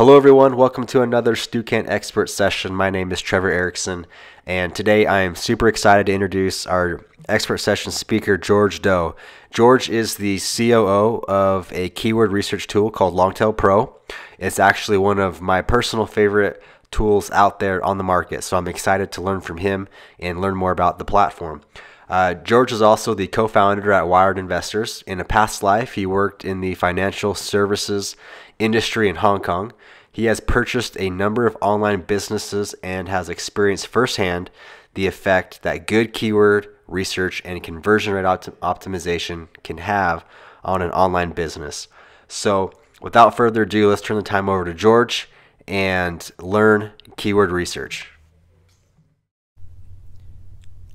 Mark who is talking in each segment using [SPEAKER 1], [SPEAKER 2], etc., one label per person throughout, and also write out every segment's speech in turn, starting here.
[SPEAKER 1] Hello, everyone. Welcome to another Stukent Expert session. My name is Trevor Erickson, and today I am super excited to introduce our expert session speaker, George Do. George is the COO of a keyword research tool called Longtail Pro. It's actually one of my personal favorite tools out there on the market, so I'm excited to learn from him and learn more about the platform. Uh, George is also the co founder at Wired Investors. In a past life, he worked in the financial services industry in Hong Kong. He has purchased a number of online businesses and has experienced firsthand the effect that good keyword research and conversion rate opt- optimization can have on an online business. So, without further ado, let's turn the time over to George and learn keyword research.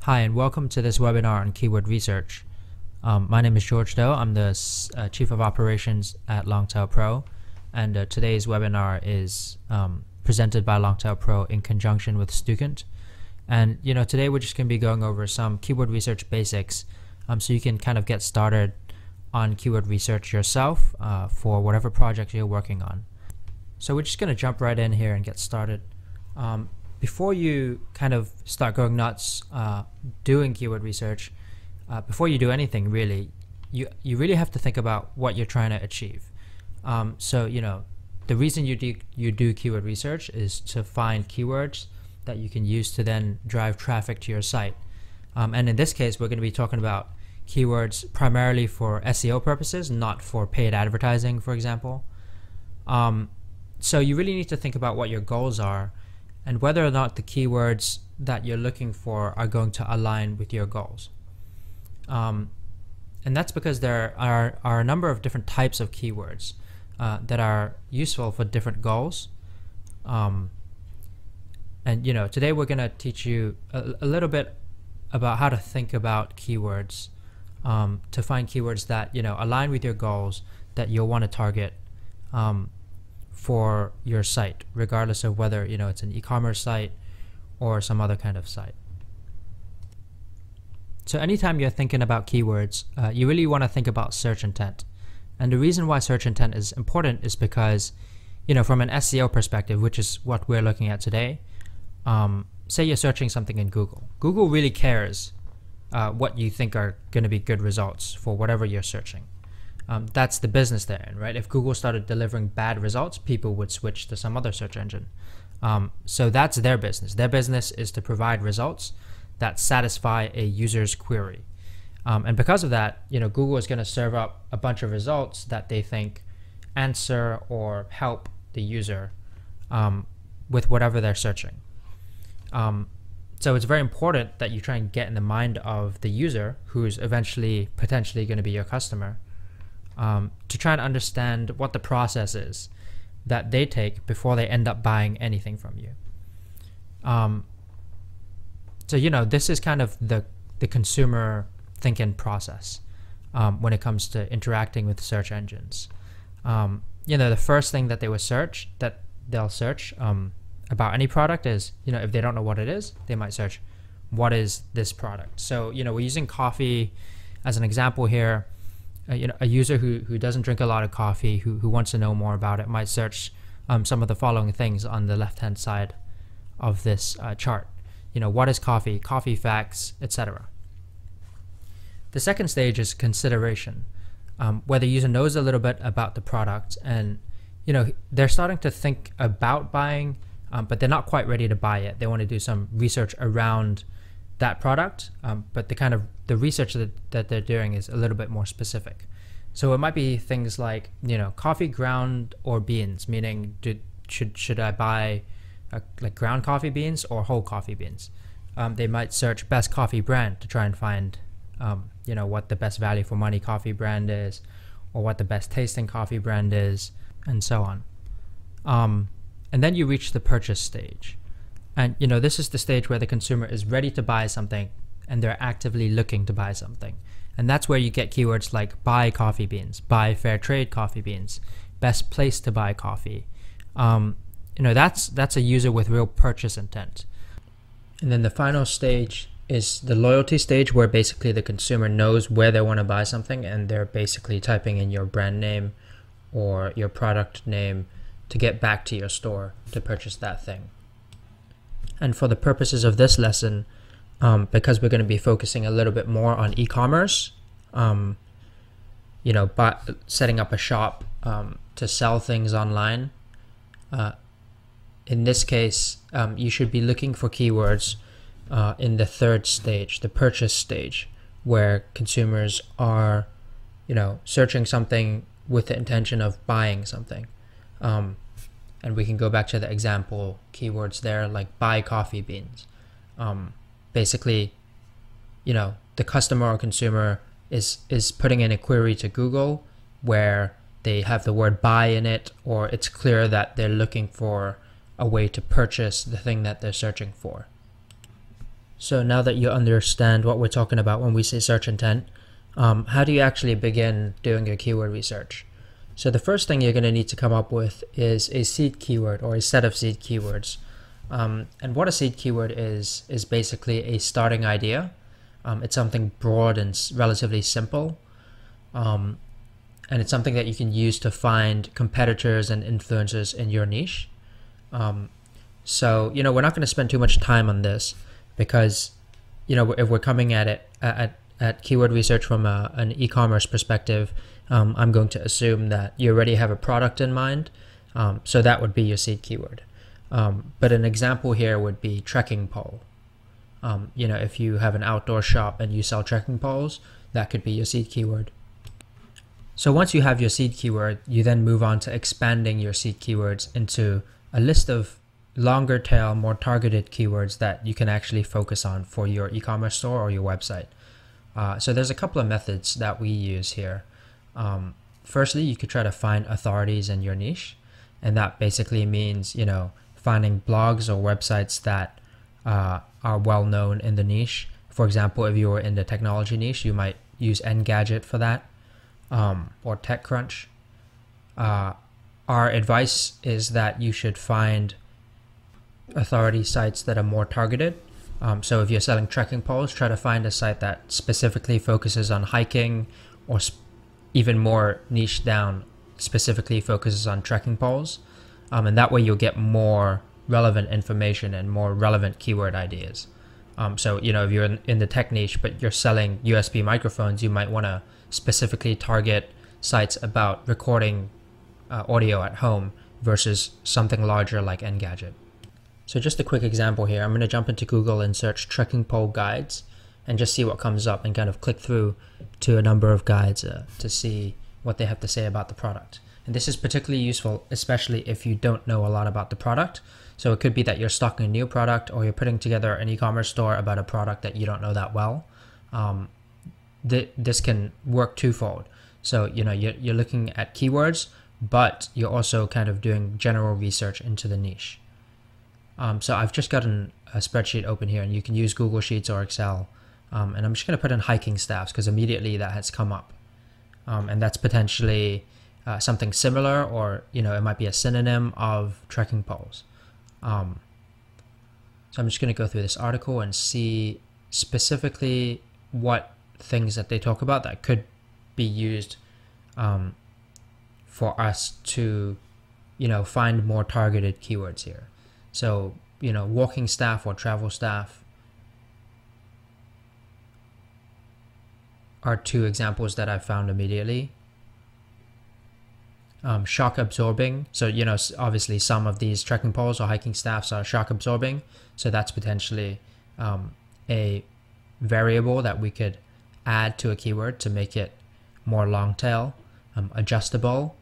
[SPEAKER 2] Hi, and welcome to this webinar on keyword research. Um, my name is George Do. I'm the uh, Chief of Operations at Longtail Pro, and uh, today's webinar is um, presented by Longtail Pro in conjunction with Stukent. And you know, today we're just going to be going over some keyword research basics, um, so you can kind of get started on keyword research yourself uh, for whatever project you're working on. So we're just going to jump right in here and get started. Um, before you kind of start going nuts uh, doing keyword research, uh, before you do anything really, you you really have to think about what you're trying to achieve. Um, so you know, the reason you do you do keyword research is to find keywords that you can use to then drive traffic to your site. Um, and in this case, we're going to be talking about keywords primarily for SEO purposes, not for paid advertising, for example. Um, so you really need to think about what your goals are and whether or not the keywords that you're looking for are going to align with your goals. Um, and that's because there are, are a number of different types of keywords uh, that are useful for different goals. Um, and you know, today we're to teach you a, a, little bit about how to think about keywords um, to find keywords that you know align with your goals that you'll want to target. Um, for your site, regardless of whether you know it's an e-commerce site or some other kind of site. So anytime you're thinking about keywords, uh, you really want to think about search intent. And the reason why search intent is important is because, you know, from an SEO perspective, which is what we're looking at today, um, say you're searching something in Google. Google really cares uh, what you think are going to be good results for whatever you're searching um, that's the business they're in, right? If Google started delivering bad results, people would switch to some other search engine. Um, so that's their business. Their business is to provide results that satisfy a user's query. Um, and because of that, you know, Google is going to serve up a bunch of results that they think answer or help the user um, with whatever they're searching. Um, so it's very important that you try and get in the mind of the user who's eventually potentially going to be your customer um, to try and understand what the process is that they take before they end up buying anything from you. Um, so you know this is kind of the the consumer thinking process um, when it comes to interacting with search engines. Um, you know the first thing that they will search that they'll search um, about any product is you know if they don't know what it is they might search what is this product. So you know we're using coffee as an example here a, you know, a user who, who doesn't drink a lot of coffee, who, who wants to know more about it, might search um, some of the following things on the left hand side of this uh, chart. You know, what is coffee, coffee facts, etc. The second stage is consideration, um, where the user knows a little bit about the product and you know they're starting to think about buying, um, but they're not quite ready to buy it. They want to do some research around that product, um, but the kind of the research that, that they're doing is a little bit more specific. So it might be things like you know coffee ground or beans, meaning do, should should I buy a, like ground coffee beans or whole coffee beans? Um, they might search best coffee brand to try and find um, you know what the best value for money coffee brand is, or what the best tasting coffee brand is, and so on. Um, and then you reach the purchase stage. And you know, this is the stage where the consumer is ready to buy something and they're actively looking to buy something. And that's where you get keywords like buy coffee beans, buy fair trade coffee beans, best place to buy coffee. Um, you know, that's that's a user with real purchase intent. And then the final stage is the loyalty stage where basically the consumer knows where they want to buy something and they're basically typing in your brand name or your product name to get back to your store to purchase that thing. And for the purposes of this lesson, um, because we're going to be focusing a little bit more on e-commerce, um, you know, but setting up a shop um, to sell things online. Uh, in this case, um, you should be looking for keywords uh, in the third stage, the purchase stage, where consumers are, you know, searching something with the intention of buying something. Um, and we can go back to the example keywords there, like buy coffee beans. Um, basically, you know, the customer or consumer is is putting in a query to Google where they have the word buy in it, or it's clear that they're looking for a way to purchase the thing that they're searching for. So now that you understand what we're talking about when we say search intent, um, how do you actually begin doing your keyword research? So the first thing you're going to need to come up with is a seed keyword or a set of seed keywords. Um, and what a seed keyword is, is basically a starting idea. Um, it's something broad and relatively simple. Um, and it's something that you can use to find competitors and influencers in your niche. Um, so, you know, we're not going to spend too much time on this because, you know, if we're coming at it at, at keyword research from a, an e-commerce perspective, um, I'm going to assume that you already have a product in mind. Um, so that would be your seed keyword. Um, but an example here would be trekking pole. Um, you know, if you have an outdoor shop and you sell trekking poles, that could be your seed keyword. So once you have your seed keyword, you then move on to expanding your seed keywords into a list of longer tail, more targeted keywords that you can actually focus on for your e-commerce store or your website. Uh, so there's a couple of methods that we use here. Um, firstly, you could try to find authorities in your niche, and that basically means you know finding blogs or websites that uh, are well known in the niche. For example, if you were in the technology niche, you might use Engadget for that, um, or TechCrunch. Uh, our advice is that you should find authority sites that are more targeted. Um, so if you're selling trekking poles, try to find a site that specifically focuses on hiking or even more niche down, specifically focuses on trekking poles. Um, and that way you'll get more relevant information and more relevant keyword ideas. Um, so, you know, if you're in, in the tech niche, but you're selling USB microphones, you might want to specifically target sites about recording uh, audio at home versus something larger like Engadget. So just a quick example here, I'm going to jump into Google and search trekking pole guides and just see what comes up and kind of click through to a number of guides uh, to see what they have to say about the product. And this is particularly useful, especially if you don't know a lot about the product. So it could be that you're stocking a new product or you're putting together an e-commerce store about a product that you don't know that well. Um, th- this can work twofold. So, you know, you're, you're looking at keywords, but you're also kind of doing general research into the niche. Um, so I've just gotten a spreadsheet open here and you can use Google Sheets or Excel. Um, and I'm just going to put in hiking staffs because immediately that has come up. Um, and that's potentially uh, something similar or, you know, it might be a synonym of trekking poles. Um, so I'm just going to go through this article and see specifically what things that they talk about that could be used um, for us to, you know, find more targeted keywords here. So, you know, walking staff or travel staff are two examples that I found immediately. Um, shock absorbing. So, you know, obviously some of these trekking poles or hiking staffs are shock absorbing. So that's potentially um, a variable that we could add to a keyword to make it more long tail. Um, adjustable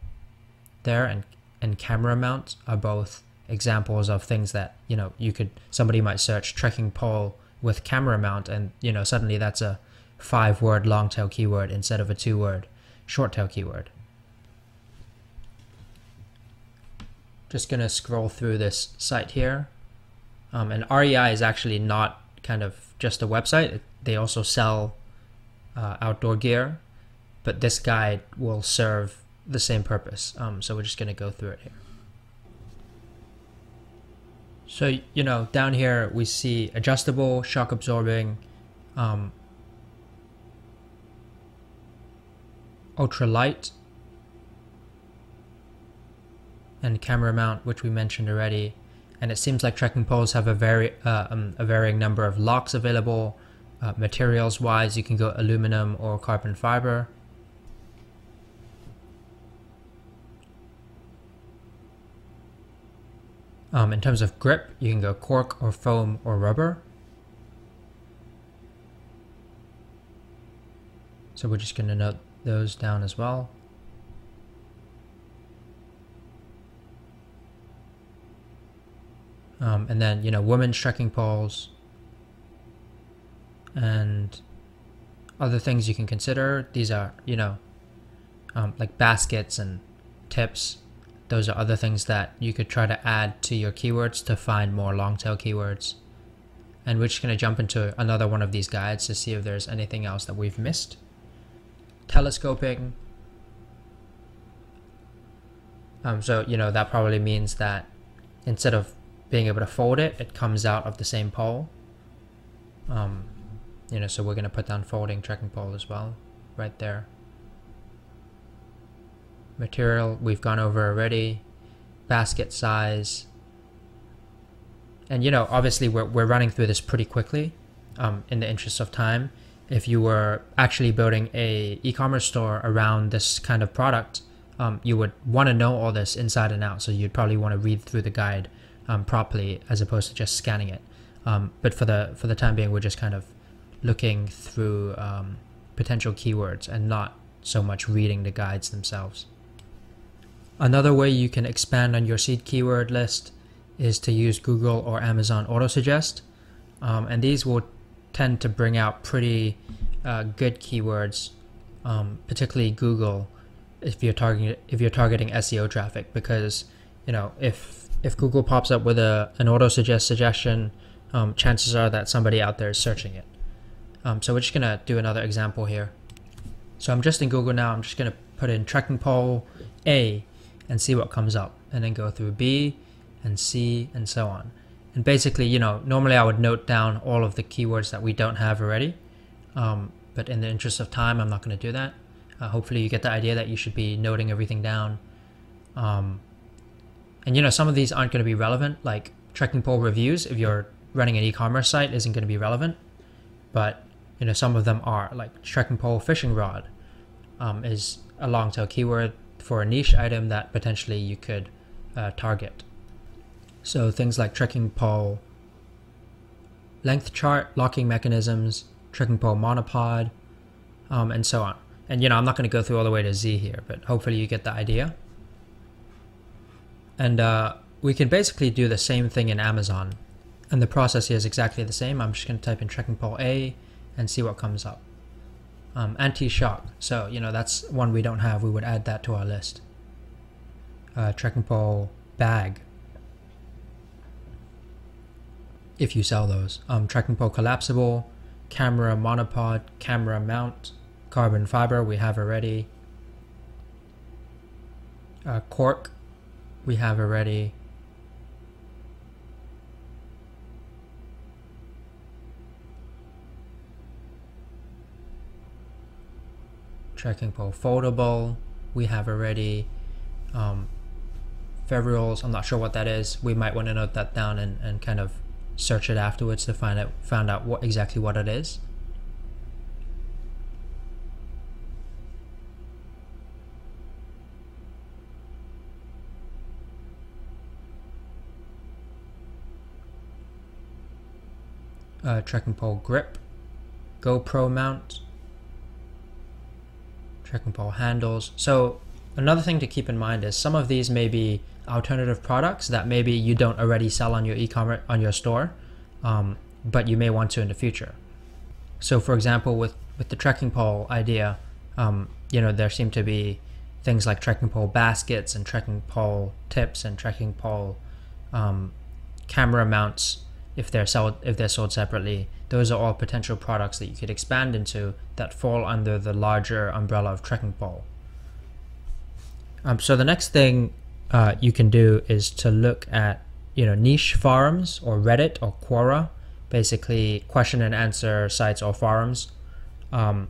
[SPEAKER 2] there and, and camera mount are both examples of things that you know you could somebody might search trekking pole with camera mount and you know suddenly that's a five word long tail keyword instead of a two word short tail keyword. Just gonna scroll through this site here. Um, and REI is actually not kind of just a website. They also sell uh, outdoor gear but this guide will serve the same purpose. Um, so we're just gonna go through it here so, you know, down here we see adjustable, shock absorbing, um, ultra light, and camera mount, which we mentioned already. And it seems like trekking poles have a very uh, um, a varying number of locks available. Uh, materials wise, you can go aluminum or carbon fiber. Um, in terms of grip, you can go cork or foam or rubber. So we're just going to note those down as well. Um, and then, you know, women's trekking poles and other things you can consider. These are, you know, um, like baskets and tips those are other things that you could try to add to your keywords to find more long tail keywords. And we're just going to jump into another one of these guides to see if there's anything else that we've missed. Telescoping. Um, so, you know, that probably means that instead of being able to fold it, it comes out of the same pole. Um, you know, so we're going to put down folding trekking pole as well, right there material we've gone over already, basket size. And you know, obviously we're, we're running through this pretty quickly um, in the interest of time. If you were actually building a e-commerce store around this kind of product, um, you would want to know all this inside and out. So you'd probably want to read through the guide um, properly as opposed to just scanning it. Um, but for the for the time being, we're just kind of looking through um, potential keywords and not so much reading the guides themselves. Another way you can expand on your seed keyword list is to use Google or Amazon Autosuggest. Um, and these will tend to bring out pretty uh, good keywords, um, particularly Google, if you're targeting if you're targeting SEO traffic, because you know if if Google pops up with a an auto suggest suggestion, um, chances are that somebody out there is searching it. Um, so we're just gonna do another example here. So I'm just in Google now. I'm just gonna put in trekking pole A and see what comes up and then go through B and C and so on. And basically, you know, normally I would note down all of the keywords that we don't have already. Um, but in the interest of time, I'm not going to do that. Uh, hopefully you get the idea that you should be noting everything down. Um, and you know, some of these aren't going to be relevant, like trekking pole reviews, if you're running an e-commerce site isn't going to be relevant. But, you know, some of them are, like trekking pole fishing rod um, is a long tail keyword for a niche item that potentially you could uh, target. So things like trekking pole length chart, locking mechanisms, trekking pole monopod, um, and so on. And you know, I'm not going to go through all the way to Z here, but hopefully you get the idea. And uh, we can basically do the same thing in Amazon. And the process here is exactly the same. I'm just going to type in trekking pole A and see what comes up um, anti-shock. So you know that's one we don't have. We would add that to our list. Uh, trekking pole bag. If you sell those, um, trekking pole collapsible, camera monopod, camera mount, carbon fiber we have already. Uh, cork we have already. Trekking pole foldable. We have already um, ferrules. I'm not sure what that is. We might want to note that down and, and kind of search it afterwards to find out find out what exactly what it is. Uh, trekking pole grip GoPro mount trekking pole handles. So another thing to keep in mind is some of these may be alternative products that maybe you don't already sell on your e-commerce on your store, um, but you may want to in the future. So for example, with with the trekking pole idea, um, you know there seem to be things like trekking pole baskets and trekking pole tips and trekking pole um, camera mounts if they're sold if they're sold separately those are all potential products that you could expand into that fall under the larger umbrella of trekking pole. Um, so the next thing uh, you can do is to look at you know niche forums or reddit or quora basically question and answer sites or forums um,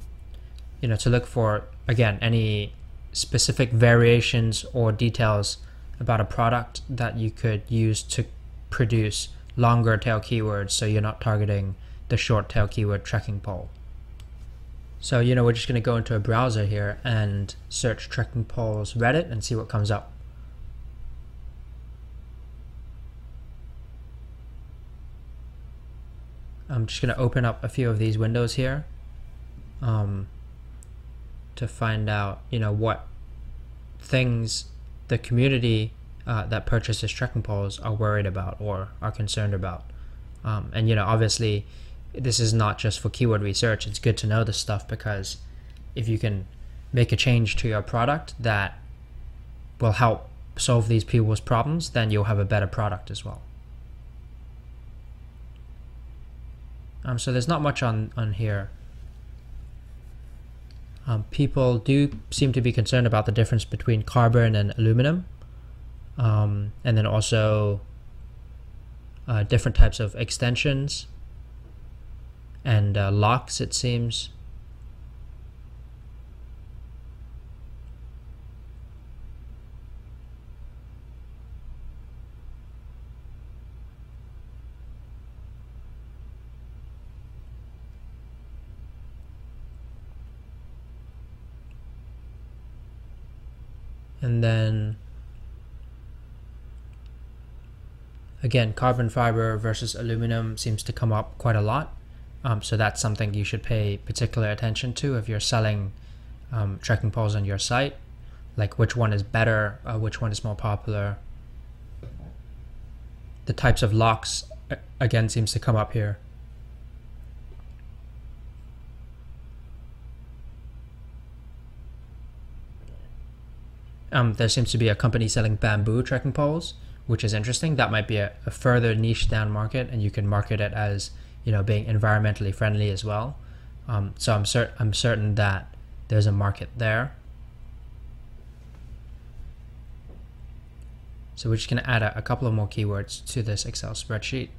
[SPEAKER 2] you know to look for again any specific variations or details about a product that you could use to produce longer tail keywords so you're not targeting the short tail keyword trekking pole. So, you know, we're just going to go into a browser here and search trekking poles Reddit and see what comes up. I'm just going to open up a few of these windows here um, to find out, you know, what things the community uh, that purchases trekking poles are worried about or are concerned about. Um, and, you know, obviously, this is not just for keyword research. It's good to know this stuff because if you can make a change to your product that will help solve these people's problems, then you'll have a better product as well. Um, so there's not much on, on here. Um, people do seem to be concerned about the difference between carbon and aluminum. Um, and then also uh, different types of extensions and uh, locks, it seems. And then again, carbon fiber versus aluminum seems to come up quite a lot. Um, so that's something you should pay particular attention to if you're selling um, trekking poles on your site, like which one is better, uh, which one is more popular. The types of locks again seems to come up here. Um, there seems to be a company selling bamboo trekking poles, which is interesting. That might be a, a, further niche down market, and you can market it as you know being environmentally friendly as well. Um, so I'm cert- I'm certain that there's a market there. So we're just going to add a, a, couple of more keywords to this Excel spreadsheet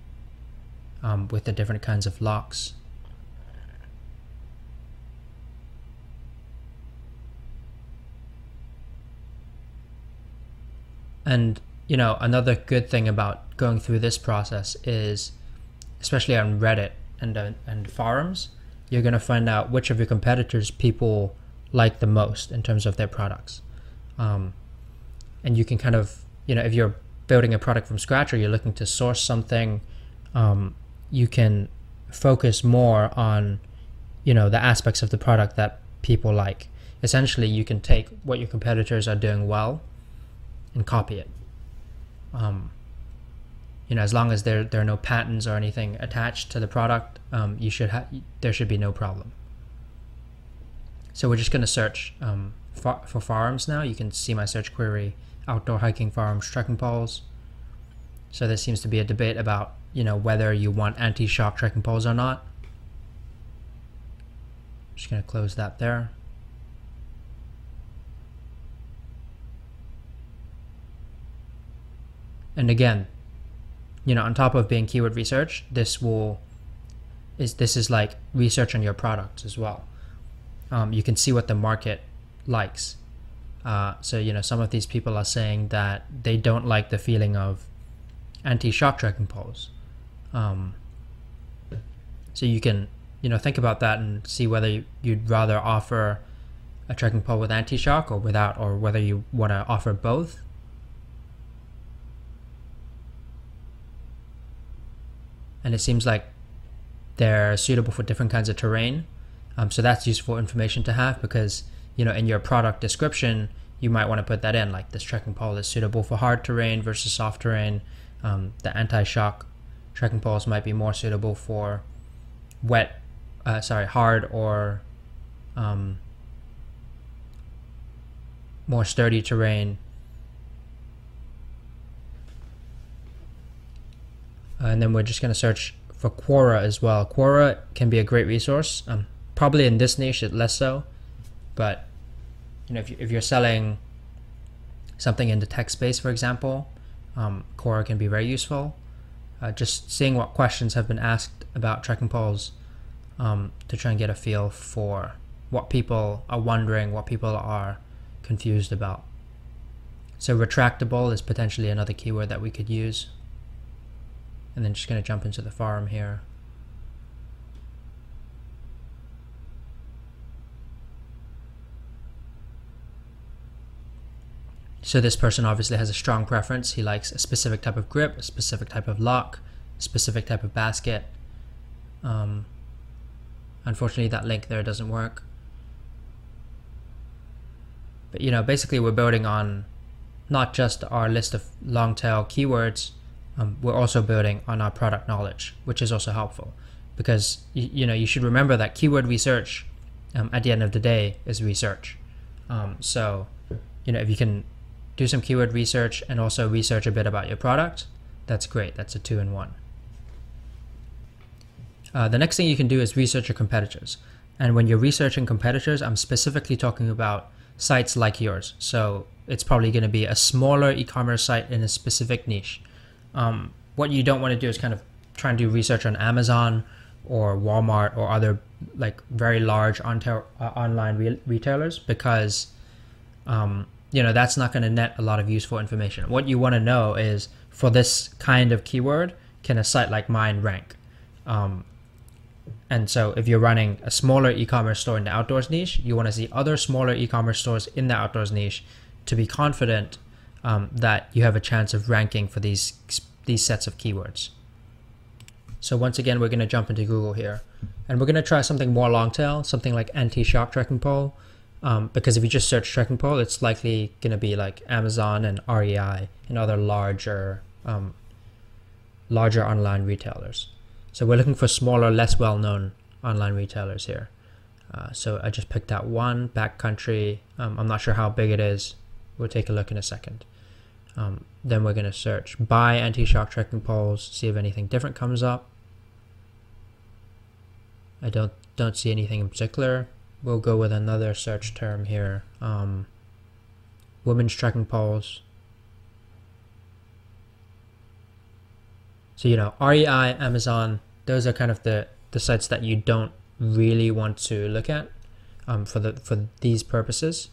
[SPEAKER 2] um, with the different kinds of locks. And you know, another good thing about going through this process is, especially on Reddit and uh, and forums, you're gonna find out which of your competitors people like the most in terms of their products, um, and you can kind of, you know, if you're building a product from scratch or you're looking to source something, um, you can focus more on, you know, the aspects of the product that people like. Essentially, you can take what your competitors are doing well and copy it. Um, you know, as long as there there are no patents or anything attached to the product, um, you should have there should be no problem. So we're just going to search um, for, for forums now. You can see my search query: outdoor hiking forums, trekking poles. So there seems to be a debate about you know whether you want anti-shock trekking poles or not. Just going to close that there. And again, you know, on top of being keyword research, this will is this is like research on your product as well. Um, you can see what the market likes. Uh, so you know, some of these people are saying that they don't like the feeling of anti-shock trekking poles. Um, so you can you know think about that and see whether you'd rather offer a trekking pole with anti-shock or without, or whether you want to offer both. And it seems like they're suitable for different kinds of terrain. Um, so that's useful information to have because you know in your product description you might want to put that in like this trekking pole is suitable for hard terrain versus soft terrain. Um, the anti-shock trekking poles might be more suitable for wet, uh, sorry, hard or um, more sturdy terrain. And then we're just going to search for Quora as well. Quora can be a great resource. Um, probably in this niche, less so. But you know, if, you, if you're selling something in the tech space, for example, um, Quora can be very useful. Uh, just seeing what questions have been asked about trekking poles um, to try and get a feel for what people are wondering, what people are confused about. So retractable is potentially another keyword that we could use. And then just going to jump into the forum here. So this person obviously has a strong preference. He likes a specific type of grip, a specific type of lock, a specific type of basket. Um, unfortunately, that link there doesn't work. But you know, basically, we're building on not just our list of long tail keywords. Um, we're also building on our product knowledge, which is also helpful, because you, you know you should remember that keyword research, um, at the end of the day, is research. Um, so, you know, if you can do some keyword research and also research a bit about your product, that's great. That's a two in one. Uh, the next thing you can do is research your competitors. And when you're researching competitors, I'm specifically talking about sites like yours. So it's probably going to be a smaller e-commerce site in a specific niche. Um, what you don't want to do is kind of try and do research on Amazon or Walmart or other like very large on- uh, online re- retailers because um, you know that's not going to net a lot of useful information. What you want to know is for this kind of keyword, can a site like mine rank? Um, and so if you're running a smaller e-commerce store in the outdoors niche, you want to see other smaller e-commerce stores in the outdoors niche to be confident um, that you have a chance of ranking for these these sets of keywords. So once again, we're going to jump into Google here, and we're going to try something more long tail, something like anti-shock trekking pole. Um, because if you just search trekking pole, it's likely going to be like Amazon and REI and other larger, um, larger online retailers. So we're looking for smaller, less well-known online retailers here. Uh, so I just picked out one backcountry. Um, I'm not sure how big it is. We'll take a look in a second. Um, then we're going to search buy anti-shock trekking poles, see if anything different comes up. I don't don't see anything in particular we'll go with another search term here. Um, women's trekking poles. So, you know, REI, Amazon, those are kind of the, the sites that you don't really want to look at um, for, the, for these purposes.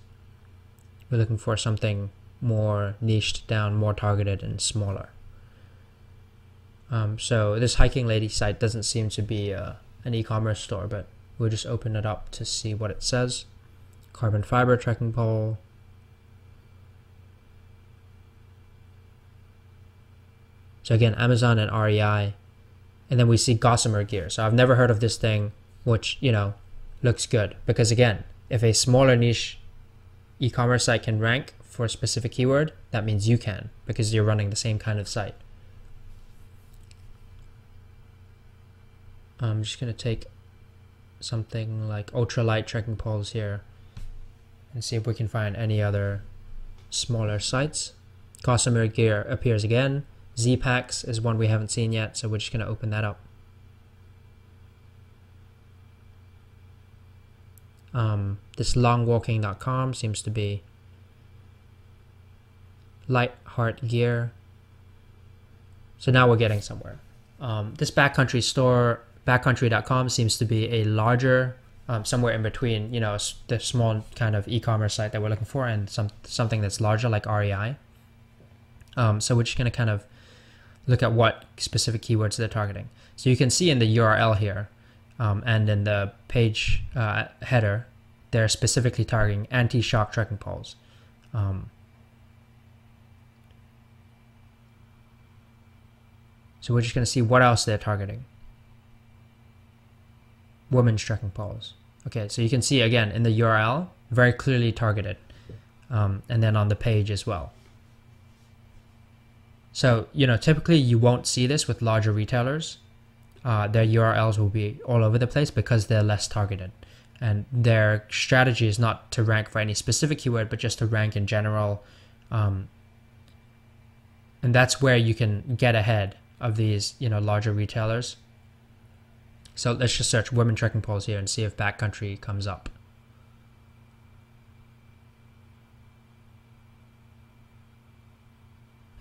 [SPEAKER 2] We're looking for something more niched down, more targeted, and smaller. Um, so this hiking lady site doesn't seem to be uh, an e-commerce store, but We'll just open it up to see what it says. Carbon fiber trekking pole. So again, Amazon and REI. And then we see Gossamer gear. So I've never heard of this thing, which, you know, looks good. Because again, if a smaller niche e-commerce site can rank for a specific keyword, that means you can because you're running the same kind of site. I'm just going to take something like ultralight trekking poles here and see if we can find any other smaller sites. Gossamer gear appears again. Z-Packs is one we haven't seen yet, so we're just going to open that up. Um, this longwalking.com seems to be light heart gear. So now we're getting somewhere. Um, this backcountry store backcountry.com seems to be a larger um, somewhere in between you know the small kind of e-commerce site that we're looking for and some something that's larger like REI um, so we're just going to kind of look at what specific keywords they're targeting so you can see in the URL here um, and in the page uh, header they're specifically targeting anti-shock trekking poles um, so we're just going to see what else they're targeting women's trekking poles. Okay, so you can see again in the URL, very clearly targeted, um, and then on the page as well. So, you know, typically you won't see this with larger retailers. Uh, their URLs will be all over the place because they're less targeted. And their strategy is not to rank for any specific keyword, but just to rank in general. Um, and that's where you can get ahead of these, you know, larger retailers so let's just search women trekking poles here and see if backcountry comes up.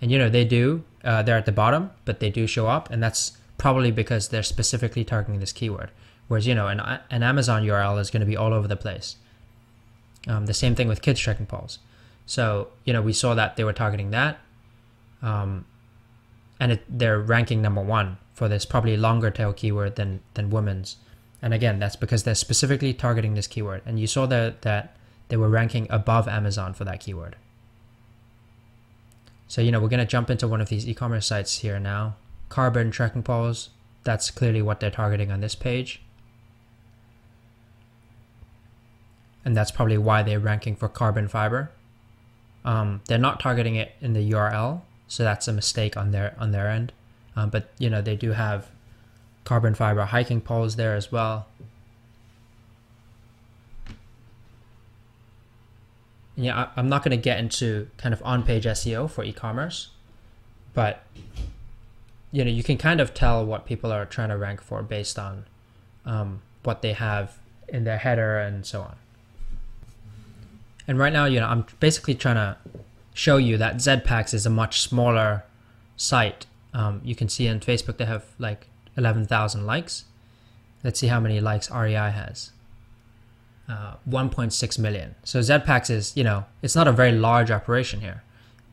[SPEAKER 2] And you know, they do, uh, they're at the bottom, but they do show up. And that's probably because they're specifically targeting this keyword. Whereas, you know, an, an Amazon URL is going to be all over the place. Um, the same thing with kids trekking poles. So, you know, we saw that they were targeting that. Um, and it, they're ranking number one for this probably longer tail keyword than, than women's. And again, that's because they're specifically targeting this keyword. And you saw that, that they were ranking above Amazon for that keyword. So, you know, we're to jump into one of these e-commerce sites here now. Carbon trekking poles, that's clearly what they're targeting on this page. And that's probably why they're ranking for carbon fiber. Um, they're not targeting it in the URL, so that's a mistake on their on their end. Um, but you know they do have carbon fiber hiking poles there as well. And yeah, I, am not going to get into kind of on-page SEO for e-commerce, but you know you can kind of tell what people are trying to rank for based on um, what they have in their header and so on. And right now, you know, I'm basically trying to show you that Zpacks is a much smaller site. Um, you can see on Facebook they have like 11,000 likes. Let's see how many likes REI has. Uh, 1.6 million. So Zpacks is, you know, it's not a very large operation here,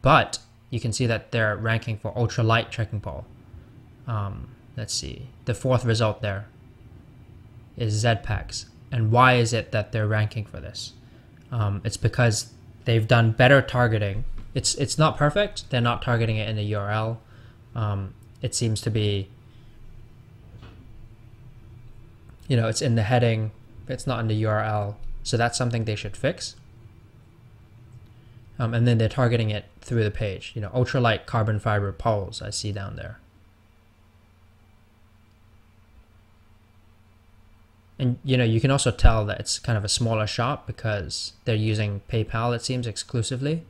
[SPEAKER 2] but you can see that they're ranking for ultra light trekking pole. Um, let's see, the fourth result there is Zpacks. And why is it that they're ranking for this? Um, it's because they've done better targeting. It's it's not perfect. They're not targeting it in the URL. Um, it seems to be, you know, it's in the heading. It's not in the URL. So that's something they should fix. Um, and then they're targeting it through the page. You know, ultralight carbon fiber poles I see down there. And you know, you can also tell that it's kind of a smaller shop because they're using PayPal, it seems, exclusively.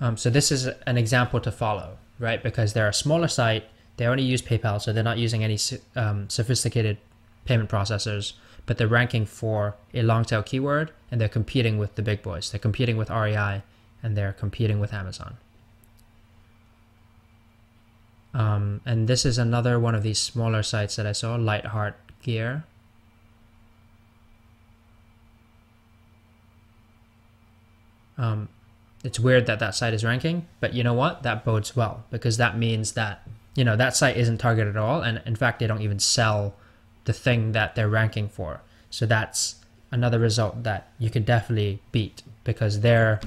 [SPEAKER 2] Um, so this is an example to follow, right? Because they're a smaller site, they only use PayPal, so they're not using any um, sophisticated payment processors, but they're ranking for a long tail keyword and they're competing with the big boys. They're competing with REI and they're competing with Amazon. Um, and this is another one of these smaller sites that I saw, Lightheart gear. Um, it's weird that that site is ranking, but you know what? That bodes well because that means that you know that site isn't targeted at all, and in fact, they don't even sell the thing that they're ranking for. So that's another result that you can definitely beat because they're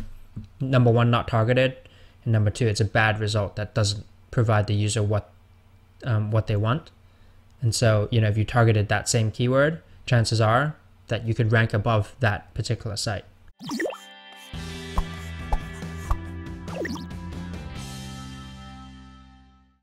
[SPEAKER 2] number one not targeted, and number two, it's a bad result that doesn't provide the user what um, what they want. And so, you know, if you targeted that same keyword, chances are that you could rank above that particular site.